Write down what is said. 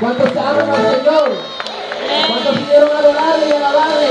¿Cuántos aman al Señor? ¿Cuántos pidieron adorarle y alabarle?